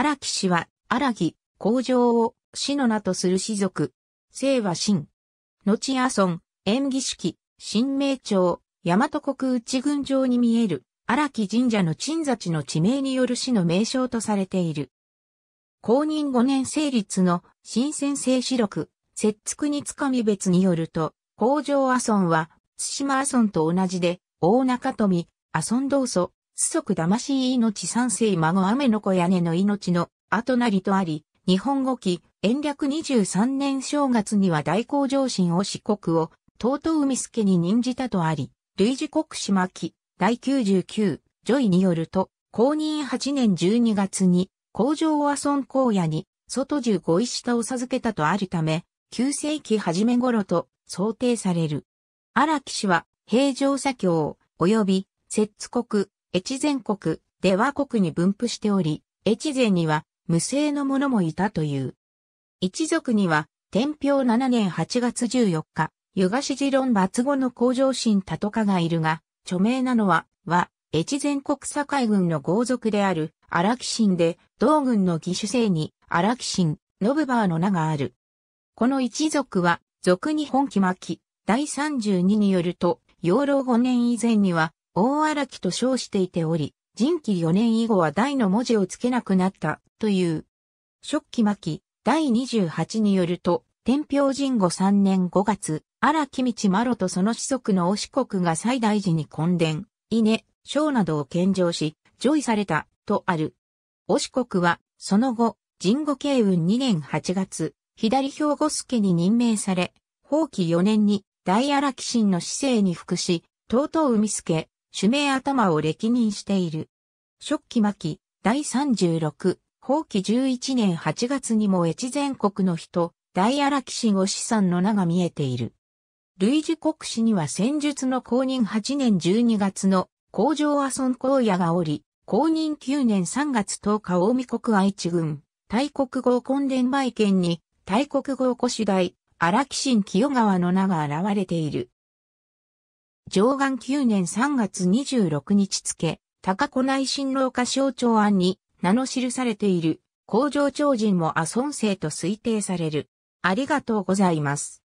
荒木氏は、荒木、工場を死の名とする氏族。姓は新。後阿孫、演技式、新名町、大和国内郡上に見える、荒木神社の鎮座地の地名による市の名称とされている。公認5年成立の新鮮聖史録、節津につかみ別によると、工場阿孫は、津島阿孫と同じで、大中富、阿孫道祖、足魂命三世孫雨の子屋根の命の後なりとあり、日本語記、延暦23年正月には大工上神を四国を、東海助に任じたとあり、類似国島記、第99、ジョイによると、公認8年12月に、工場和村荒野に、外十五石下を授けたとあるため、9世紀初め頃と想定される。荒木氏は、平城左京、及び、摂津国、越前国、出羽国に分布しており、越前には無姓の者もいたという。一族には、天平7年8月14日、湯河市持論抜語の工場神田とかがいるが、著名なのは、は、越前国境軍の豪族である荒木神で、同軍の義手姓に荒木神、ノブバーの名がある。この一族は、俗に本期巻き、第32によると、養老5年以前には、大荒木と称していており、人気4年以後は大の文字をつけなくなったという。初期巻第28によると、天平神後3年5月、荒木道マロとその子息の押国が最大寺に根伝、稲、章などを献上し、上位された、とある。押国は、その後、神後慶運2年8月、左兵庫助に任命され、法紀4年に大荒木神の市政に服し、東東海助、主名頭を歴任している。初期巻、第36、法紀11年8月にも越前国の人、大荒木神を資産の名が見えている。類似国史には戦術の公認8年12月の工場阿孫荒野がおり、公認9年3月10日大見国愛知郡、大国号根伝売県に、大国号古主大、荒木神清川の名が現れている。上岸9年3月26日付、高子内新郎家省庁案に名の記されている工場長人も阿孫生と推定される。ありがとうございます。